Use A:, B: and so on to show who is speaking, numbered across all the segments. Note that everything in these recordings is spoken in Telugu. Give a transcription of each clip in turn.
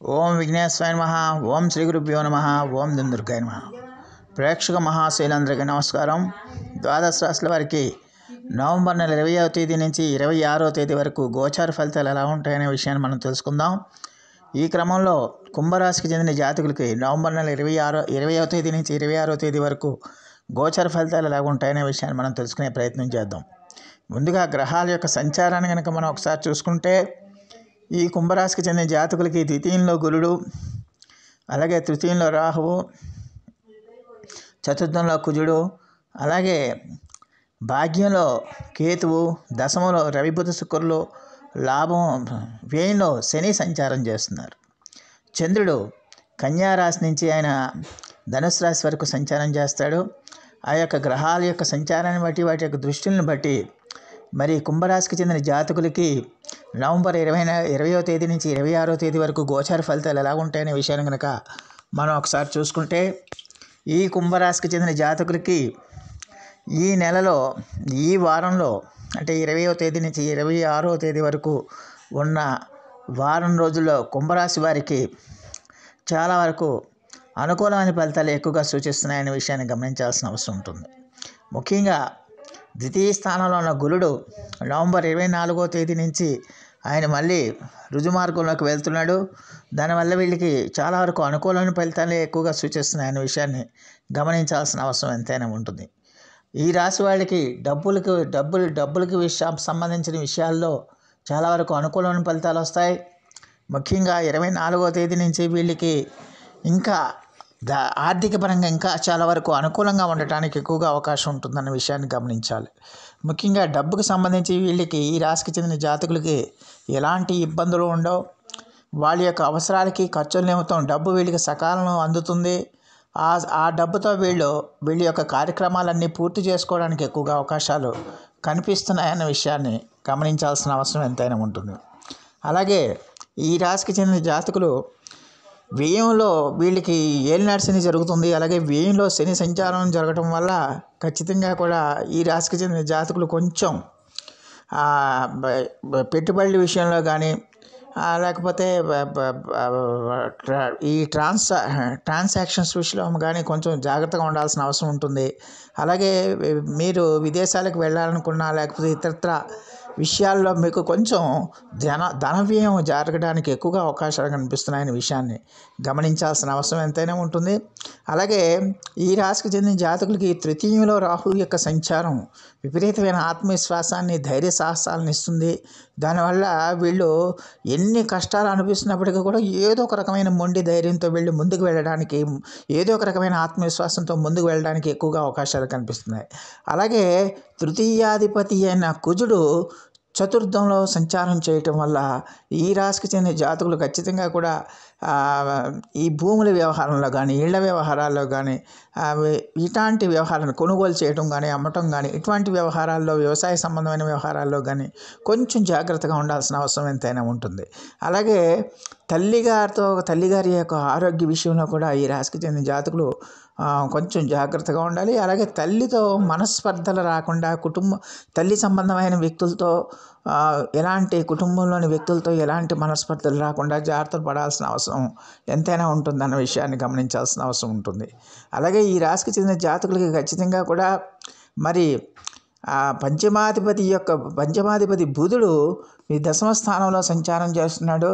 A: ఓం విఘ్నేశ్వరాయ నమ ఓం శ్రీ గురుభ్యో నమ ఓం దుందుర్గాయ నమ. ప్రేక్షక మహాశైలందరికీ నమస్కారం. ద్వాదశ రాశుల వారికి నవంబర్ నెల ఇరవైవ తేదీ నుంచి ఇరవై ఆరో తేదీ వరకు గోచార ఫలితాలు ఎలా ఉంటాయనే విషయాన్ని మనం తెలుసుకుందాం. ఈ క్రమంలో కుంభరాశికి చెందిన జాతకులకి నవంబర్ నెల ఇరవై ఆరో ఇరవైవ తేదీ నుంచి ఇరవై ఆరో తేదీ వరకు గోచార ఫలితాలు ఎలా ఉంటాయనే విషయాన్ని మనం తెలుసుకునే ప్రయత్నం చేద్దాం. ముందుగా గ్రహాల యొక్క సంచారాన్ని కనుక మనం ఒకసారి చూసుకుంటే ఈ కుంభరాశికి చెందిన జాతకులకి ద్వితీయంలో గురుడు అలాగే తృతీయంలో రాహువు చతుర్థంలో కుజుడు అలాగే భాగ్యంలో కేతువు దశమలో రవిబుధ శుక్రులు లాభం వ్యయంలో శని సంచారం చేస్తున్నారు. చంద్రుడు కన్యారాశి నుంచి ఆయన ధనుసు రాశి వరకు సంచారం చేస్తాడు. ఆ యొక్క గ్రహాల యొక్క సంచారాన్ని బట్టి వాటి యొక్క దృష్టిని బట్టి మరి కుంభరాశికి చెందిన జాతకులకి నవంబర్ ఇరవై ఇరవయో తేదీ నుంచి ఇరవై ఆరో తేదీ వరకు గోచార ఫలితాలు ఎలా ఉంటాయనే విషయాన్ని కనుక మనం ఒకసారి చూసుకుంటే ఈ కుంభరాశికి చెందిన జాతకులకి ఈ నెలలో ఈ వారంలో అంటే ఇరవయో తేదీ నుంచి ఇరవై ఆరో తేదీ వరకు ఉన్న వారం రోజుల్లో కుంభరాశి వారికి చాలా వరకు అనుకూలమైన ఫలితాలు ఎక్కువగా సూచిస్తున్నాయనే విషయాన్ని గమనించాల్సిన అవసరం ఉంటుంది. ముఖ్యంగా ద్వితీయ స్థానంలో ఉన్న గురుడు నవంబర్ ఇరవై నాలుగో తేదీ నుంచి ఆయన మళ్ళీ రుజుమార్గంలోకి వెళ్తున్నాడు. దానివల్ల వీళ్ళకి చాలా వరకు అనుకూలమైన ఫలితాలే ఎక్కువగా సూచిస్తున్నాయి అనే విషయాన్ని గమనించాల్సిన అవసరం ఎంతైనా ఉంటుంది. ఈ రాశి వాళ్ళకి డబ్బులకు డబ్బులు డబ్బులకి విషయా సంబంధించిన విషయాల్లో చాలా వరకు అనుకూలమైన ఫలితాలు వస్తాయి. ముఖ్యంగా ఇరవై నాలుగో తేదీ నుంచి వీళ్ళకి ఇంకా దా ఆర్థిక పరంగా ఇంకా చాలా వరకు అనుకూలంగా ఉండటానికి ఎక్కువగా అవకాశం ఉంటుందన్న విషయాన్ని గమనించాలి. ముఖ్యంగా డబ్బుకు సంబంధించి వీళ్ళకి ఈ రాశికి చెందిన జాతకులకి ఎలాంటి ఇబ్బందులు ఉండవు. వాళ్ళ యొక్క అవసరాలకి ఖర్చుల నిమిత్తం డబ్బు వీళ్ళకి సకాలంలో అందుతుంది. ఆ ఆ డబ్బుతో వీళ్ళు వీళ్ళ యొక్క కార్యక్రమాలన్నీ పూర్తి చేసుకోవడానికి ఎక్కువగా అవకాశాలు కనిపిస్తున్నాయన్న విషయాన్ని గమనించాల్సిన అవసరం ఎంతైనా ఉంటుంది. అలాగే ఈ రాశికి చెందిన జాతకులు వ్యయంలో వీళ్ళకి ఏలినాటి శని జరుగుతుంది. అలాగే వ్యయంలో శని సంచారం జరగటం వల్ల ఖచ్చితంగా కూడా ఈ రాశికి చెందిన జాతకులు కొంచెం పెట్టుబడుల విషయంలో కానీ లేకపోతే ఈ ట్రాన్స్ ట్రాన్సాక్షన్స్ విషయంలో కానీ కొంచెం జాగ్రత్తగా ఉండాల్సిన అవసరం ఉంటుంది. అలాగే మీరు విదేశాలకు వెళ్ళాలనుకున్నా లేకపోతే ఇతరత్ర విషయాల్లో మీకు కొంచెం ధన ధన వ్యయం జరగడానికి ఎక్కువగా అవకాశాలు కనిపిస్తున్నాయనే విషయాన్ని గమనించాల్సిన అవసరం ఎంతైనా ఉంటుంది. అలాగే ఈ రాశికి చెందిన జాతకులకి తృతీయంలో రాహు యొక్క సంచారం విపరీతమైన ఆత్మవిశ్వాసాన్ని ధైర్య సాహసాలను ఇస్తుంది. దానివల్ల వీళ్ళు ఎన్ని కష్టాలు అనిపిస్తున్నప్పటికీ కూడా ఏదో ఒక రకమైన మొండి ధైర్యంతో వీళ్ళు ముందుకు వెళ్ళడానికి ఏదో ఒక రకమైన ఆత్మవిశ్వాసంతో ముందుకు వెళ్ళడానికి ఎక్కువగా అవకాశాలు కనిపిస్తున్నాయి. అలాగే తృతీయాధిపతి అయిన కుజుడు చతుర్థంలో సంచారం చేయటం వల్ల ఈ రాశికి చెందిన జాతకులు ఖచ్చితంగా కూడా ఈ భూముల వ్యవహారంలో కానీ ఇళ్ళ వ్యవహారాల్లో కానీ ఇట్లాంటి వ్యవహారాలను కొనుగోలు చేయడం కానీ అమ్మటం కానీ ఇటువంటి వ్యవహారాల్లో వ్యవసాయ సంబంధమైన వ్యవహారాల్లో కానీ కొంచెం జాగ్రత్తగా ఉండాల్సిన అవసరం ఎంతైనా ఉంటుంది. అలాగే తల్లిగారితో తల్లిగారి యొక్క ఆరోగ్య విషయంలో కూడా ఈ రాశికి చెందిన జాతకులు కొంచెం జాగ్రత్తగా ఉండాలి. అలాగే తల్లితో మనస్పర్ధలు రాకుండా కుటుంబ తల్లి సంబంధమైన వ్యక్తులతో ఎలాంటి కుటుంబంలోని వ్యక్తులతో ఎలాంటి మనస్పర్ధలు రాకుండా జాగ్రత్తలు పడాల్సిన అవసరం ఎంతైనా ఉంటుందన్న విషయాన్ని గమనించాల్సిన అవసరం ఉంటుంది. అలాగే ఈ రాశికి చెందిన జాతకులకి ఖచ్చితంగా కూడా మరి పంచమాధిపతి యొక్క పంచమాధిపతి బుధుడు ఈ దశమ స్థానంలో సంచారం చేస్తున్నాడు.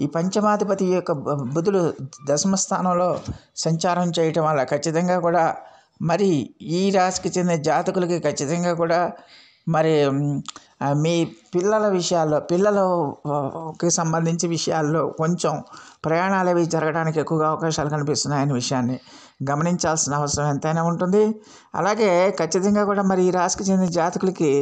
A: ఈ పంచమాధిపతి యొక్క బుధుడు దశమ స్థానంలో సంచారం చేయటం వల్ల ఖచ్చితంగా కూడా మరి ఈ రాశికి చెందిన జాతకులకి ఖచ్చితంగా కూడా మరి మీ పిల్లల విషయాల్లో పిల్లలకి సంబంధించి విషయాల్లో కొంచెం ప్రయాణాలు అవి జరగడానికి ఎక్కువగా అవకాశాలు కనిపిస్తున్నాయనే విషయాన్ని గమనించాల్సిన అవసరం ఎంతైనా ఉంటుంది. అలాగే ఖచ్చితంగా కూడా మరి ఈ రాశికి చెందిన జాతకులకి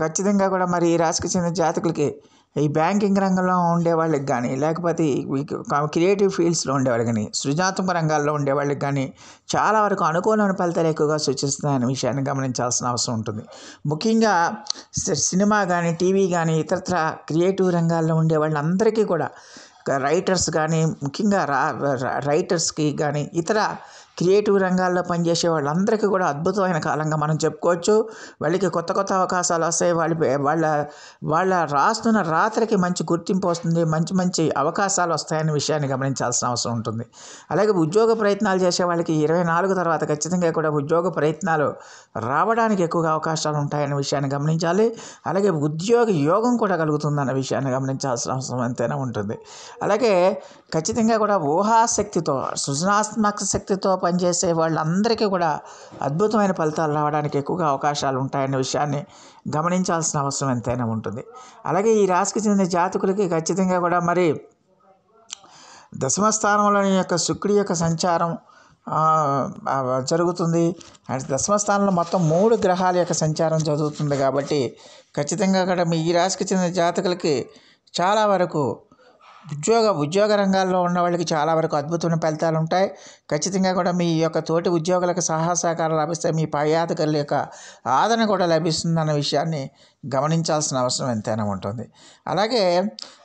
A: ఖచ్చితంగా కూడా మరి ఈ రాశికి చెందిన జాతకులకి ఈ బ్యాంకింగ్ రంగంలో ఉండే వాళ్ళకి కానీ లేకపోతే క్రియేటివ్ ఫీల్డ్స్లో ఉండేవాళ్ళకి కానీ సృజనాత్మక రంగాల్లో ఉండే వాళ్ళకి కానీ చాలా వరకు అనుకూలమైన ఫలితాలు ఎక్కువగా సూచిస్తున్నాయనే విషయాన్ని గమనించాల్సిన అవసరం ఉంటుంది. ముఖ్యంగా సినిమా కానీ టీవీ కానీ ఇతరత్ర క్రియేటివ్ రంగాల్లో ఉండే వాళ్ళందరికీ కూడా రైటర్స్ కానీ ముఖ్యంగా రా రైటర్స్కి కానీ ఇతర క్రియేటివ్ రంగాల్లో పనిచేసే వాళ్ళందరికీ కూడా అద్భుతమైన కాలంగా మనం చెప్పుకోవచ్చు. వాళ్ళకి కొత్త కొత్త అవకాశాలు వస్తాయి. వాళ్ళ వాళ్ళ వాళ్ళ రాస్తున్న రాత్రికి మంచి గుర్తింపు వస్తుంది. మంచి మంచి అవకాశాలు వస్తాయనే విషయాన్ని గమనించాల్సిన అవసరం ఉంటుంది. అలాగే ఉద్యోగ ప్రయత్నాలు చేసే వాళ్ళకి ఇరవై నాలుగు తర్వాత ఖచ్చితంగా కూడా ఉద్యోగ ప్రయత్నాలు రావడానికి ఎక్కువగా అవకాశాలు ఉంటాయనే విషయాన్ని గమనించాలి. అలాగే ఉద్యోగ యోగం కూడా కలుగుతుందన్న విషయాన్ని గమనించాల్సిన అవసరం ఎంతైనా ఉంటుంది. అలాగే ఖచ్చితంగా కూడా ఊహాశక్తితో సృజనాత్మక శక్తితో పనిచేసే వాళ్ళందరికీ కూడా అద్భుతమైన ఫలితాలు రావడానికి ఎక్కువగా అవకాశాలు ఉంటాయనే విషయాన్ని గమనించాల్సిన అవసరం ఎంతైనా ఉంటుంది. అలాగే ఈ రాశికి చెందిన జాతకులకి ఖచ్చితంగా కూడా మరి దశమ స్థానంలోని యొక్క శుక్రుడి యొక్క సంచారం జరుగుతుంది. అండ్ దశమ స్థానంలో మొత్తం మూడు గ్రహాల యొక్క సంచారం జరుగుతుంది కాబట్టి ఖచ్చితంగా కూడా మీ ఈ రాశికి చెందిన జాతకులకి చాలా వరకు ఉద్యోగ ఉద్యోగ రంగాల్లో ఉన్న వాళ్ళకి చాలా వరకు అద్భుతమైన ఫలితాలు ఉంటాయి. ఖచ్చితంగా కూడా మీ యొక్క తోటి ఉద్యోగులకు సహాయ సహకారాలు లభిస్తాయి మీ పై అధికారుల యొక్క ఆదరణ కూడా లభిస్తుందన్న విషయాన్ని గమనించాల్సిన అవసరం ఎంతైనా ఉంటుంది. అలాగే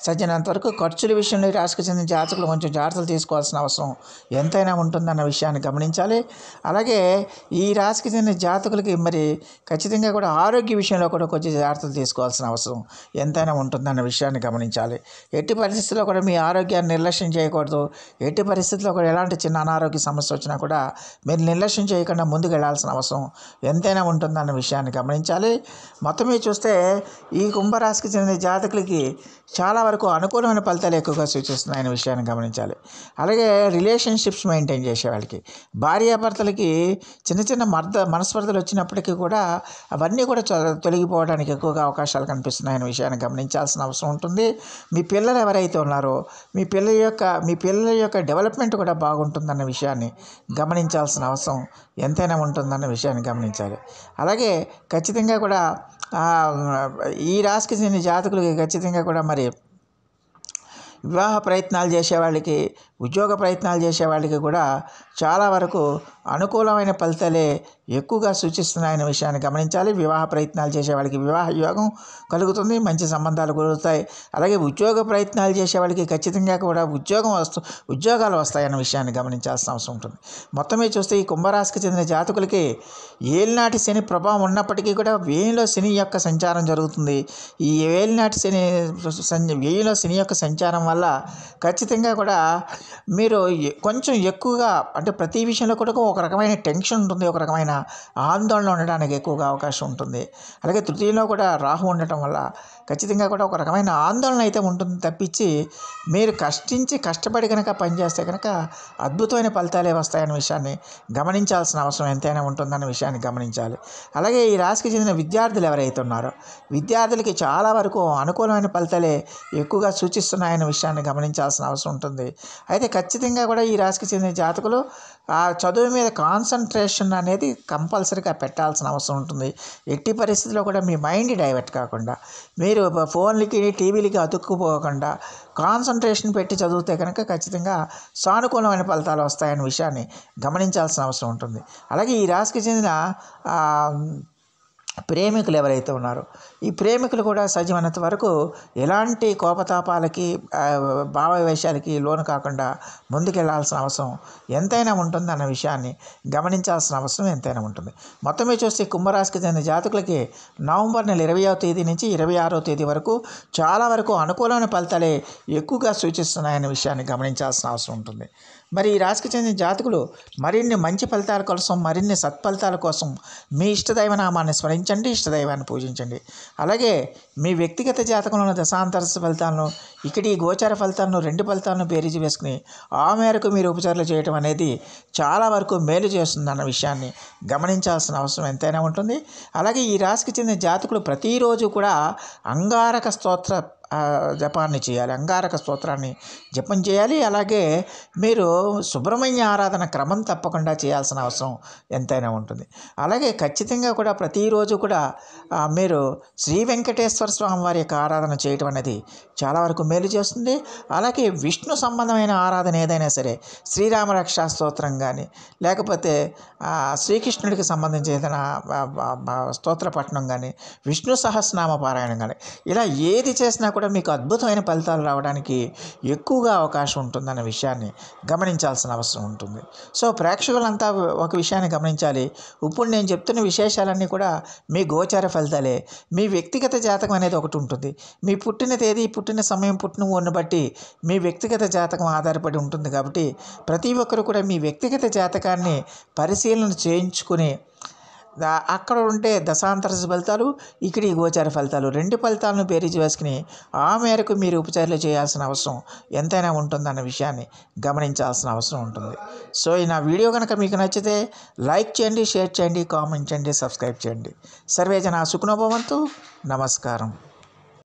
A: సజ్జనంత వరకు ఖర్చుల విషయంలో ఈ రాశికి చెందిన జాతకులు కొంచెం జాగ్రత్తలు తీసుకోవాల్సిన అవసరం ఎంతైనా ఉంటుందన్న విషయాన్ని గమనించాలి. అలాగే ఈ రాశికి చెందిన జాతకులకి మరి ఖచ్చితంగా కూడా ఆరోగ్య విషయంలో కూడా కొంచెం జాగ్రత్తలు తీసుకోవాల్సిన అవసరం ఎంతైనా ఉంటుందన్న విషయాన్ని గమనించాలి. ఎట్టి పరిస్థితుల్లో కూడా మీ ఆరోగ్యాన్ని నిర్లక్ష్యం చేయకూడదు. ఎట్టి పరిస్థితుల్లో కూడా ఎలాంటి చిన్న అనారోగ్య సమస్య వచ్చినా కూడా మీరు నిర్లక్ష్యం చేయకుండా ముందుకు వెళ్ళాల్సిన అవసరం ఎంతైనా ఉంటుందన్న విషయాన్ని గమనించాలి. మొత్తం మీద చూస్తే ఈ కుంభరాశికి చెందిన జాతకులకి చాలా వరకు అనుకూలమైన ఫలితాలు ఎక్కువగా సూచిస్తున్నాయనే విషయాన్ని గమనించాలి. అలాగే రిలేషన్షిప్స్ మెయింటైన్ చేసే వాళ్ళకి భార్యాభర్తలకి చిన్న చిన్న మర్ద మనస్పర్ధలు వచ్చినప్పటికీ కూడా అవన్నీ కూడా తొలగిపోవడానికి ఎక్కువగా అవకాశాలు కనిపిస్తున్నాయనే విషయాన్ని గమనించాల్సిన అవసరం ఉంటుంది. మీ పిల్లలు ఎవరైతే ఉన్నారో మీ పిల్లల యొక్క మీ పిల్లల యొక్క డెవలప్మెంట్ కూడా బాగుంటుందన్న విషయాన్ని గమనించాల్సిన అవసరం ఎంతైనా ఉంటుందన్న విషయాన్ని గమనించాలి. అలాగే ఖచ్చితంగా కూడా ఈ రాశికి చెందిన జాతకులకి ఖచ్చితంగా కూడా మరి వివాహ ప్రయత్నాలు చేసే వాళ్ళకి ఉద్యోగ ప్రయత్నాలు చేసే వాళ్ళకి కూడా చాలా వరకు అనుకూలమైన ఫలితాలే ఎక్కువగా సూచిస్తున్నాయనే విషయాన్ని గమనించాలి. వివాహ ప్రయత్నాలు చేసే వాళ్ళకి వివాహ యోగం కలుగుతుంది మంచి సంబంధాలు కలుగుతాయి అలాగే ఉద్యోగ ప్రయత్నాలు చేసే వాళ్ళకి ఖచ్చితంగా కూడా ఉద్యోగం వస్తు ఉద్యోగాలు వస్తాయన్న విషయాన్ని గమనించాల్సిన అవసరం ఉంటుంది. మొత్తం మీద చూస్తే ఈ కుంభరాశికి చెందిన జాతకులకి ఏలినాటి శని ప్రభావం ఉన్నప్పటికీ కూడా వేయిలో శని యొక్క సంచారం జరుగుతుంది. ఈ ఏలినాటి శని వేయిలో శని యొక్క సంచారం వల్ల ఖచ్చితంగా కూడా మీరు కొంచెం ఎక్కువగా అంటే ప్రతి విషయంలో కూడా ఒక రకమైన టెన్షన్ ఉంటుంది ఒక రకమైన ఆందోళన ఉండడానికి ఎక్కువగా అవకాశం ఉంటుంది. అలాగే తృతీయంలో కూడా రాహు ఉండటం వల్ల ఖచ్చితంగా కూడా ఒక రకమైన ఆందోళన అయితే ఉంటుంది తప్పించి మీరు కష్టించి కష్టపడి కనుక పనిచేస్తే కనుక అద్భుతమైన ఫలితాలే వస్తాయనే విషయాన్ని గమనించాల్సిన అవసరం ఎంతైనా ఉంటుందన్న విషయాన్ని గమనించాలి. అలాగే ఈ రాశికి చెందిన విద్యార్థులు ఎవరైతే ఉన్నారో విద్యార్థులకి చాలా వరకు అనుకూలమైన ఫలితాలే ఎక్కువగా సూచిస్తున్నాయనే విషయాన్ని గమనించాల్సిన అవసరం ఉంటుంది. అయితే ఖచ్చితంగా కూడా ఈ రాశికి చెందిన జాతకులు ఆ చదువు మీద కాన్సన్ట్రేషన్ అనేది కంపల్సరీగా పెట్టాల్సిన అవసరం ఉంటుంది. ఎట్టి పరిస్థితుల్లో కూడా మీ మైండ్ డైవర్ట్ కాకుండా మీరు ఫోన్లకి టీవీలకి అతుక్కుపోకుండా కాన్సన్ట్రేషన్ పెట్టి చదివితే కనుక ఖచ్చితంగా సానుకూలమైన ఫలితాలు వస్తాయనే విషయాన్ని గమనించాల్సిన అవసరం ఉంటుంది. అలాగే ఈ రాశికి చెందిన ప్రేమికులు ఎవరైతే ఉన్నారో ఈ ప్రేమికులు కూడా సజీవనంత వరకు ఎలాంటి కోపతాపాలకి భావవేశాలకి లోను కాకుండా ముందుకెళ్ళాల్సిన అవసరం ఎంతైనా ఉంటుందన్న విషయాన్ని గమనించాల్సిన అవసరం ఎంతైనా ఉంటుంది. మొత్తం మీద చూస్తే కుంభరాశికి చెందిన జాతకులకి నవంబర్ నెల ఇరవయో తేదీ నుంచి ఇరవై ఆరో తేదీ వరకు చాలా వరకు అనుకూలమైన ఫలితాలే ఎక్కువగా సూచిస్తున్నాయనే విషయాన్ని గమనించాల్సిన అవసరం ఉంటుంది. మరి ఈ రాశికి చెందిన జాతకులు మరిన్ని మంచి ఫలితాల కోసం మరిన్ని సత్ఫలితాల కోసం మీ ఇష్టదైవ నామాన్ని స్మరించండి ఇష్టదైవాన్ని పూజించండి. అలాగే మీ వ్యక్తిగత జాతకంలో దశాంతర ఫలితాలను ఇక్కడ ఈ గోచార ఫలితాలను రెండు ఫలితాలను బేరీజు వేసుకుని ఆ మేరకు మీరు ఉపచారాలు చేయడం అనేది చాలా వరకు మేలు చేస్తుందన్న విషయాన్ని గమనించాల్సిన అవసరం ఎంతైనా ఉంటుంది. అలాగే ఈ రాశికి చెందిన జాతకులు ప్రతిరోజు కూడా అంగారక స్తోత్ర జపాన్ని చేయాలి అంగారక స్తోత్రాన్ని జపం చేయాలి. అలాగే మీరు సుబ్రహ్మణ్య ఆరాధన క్రమం తప్పకుండా చేయాల్సిన అవసరం ఎంతైనా ఉంటుంది. అలాగే ఖచ్చితంగా కూడా ప్రతిరోజు కూడా మీరు శ్రీ వెంకటేశ్వర స్వామి వారి యొక్క ఆరాధన చేయటం అనేది చాలా వరకు మేలు చేస్తుంది. అలాగే విష్ణు సంబంధమైన ఆరాధన ఏదైనా సరే శ్రీరామ రక్షా స్తోత్రం కానీ లేకపోతే శ్రీకృష్ణుడికి సంబంధించి ఏదైనా స్తోత్ర పఠనం కానీ విష్ణు సహస్రనామ పారాయణం కానీ ఇలా ఏది చేసినా కూడా కూడా మీకు అద్భుతమైన ఫలితాలు రావడానికి ఎక్కువగా అవకాశం ఉంటుందన్న విషయాన్ని గమనించాల్సిన అవసరం ఉంటుంది. సో ప్రేక్షకులంతా ఒక విషయాన్ని గమనించాలి. ఇప్పుడు నేను చెప్తున్న విశేషాలన్నీ కూడా మీ గోచార ఫలితాలే. మీ వ్యక్తిగత జాతకం అనేది ఒకటి ఉంటుంది. మీ పుట్టిన తేదీ పుట్టిన సమయం పుట్టిన ఊరిని బట్టి మీ వ్యక్తిగత జాతకం ఆధారపడి ఉంటుంది కాబట్టి ప్రతి ఒక్కరు కూడా మీ వ్యక్తిగత జాతకాన్ని పరిశీలన చేయించుకుని అక్కడ ఉంటే దశాంతర ఫలితాలు ఇక్కడ ఈ గోచార ఫలితాలు రెండు ఫలితాలను బేరీజు వేసుకుని ఆ మేరకు మీరు ఉపచారాలు చేయాల్సిన అవసరం ఎంతైనా ఉంటుందన్న విషయాన్ని గమనించాల్సిన అవసరం ఉంటుంది. సో ఈ నా వీడియో కనుక మీకు నచ్చితే లైక్ చేయండి షేర్ చేయండి కామెంట్ చేయండి సబ్స్క్రైబ్ చేయండి. సర్వేజన సుఖనోభవంతు. నమస్కారం.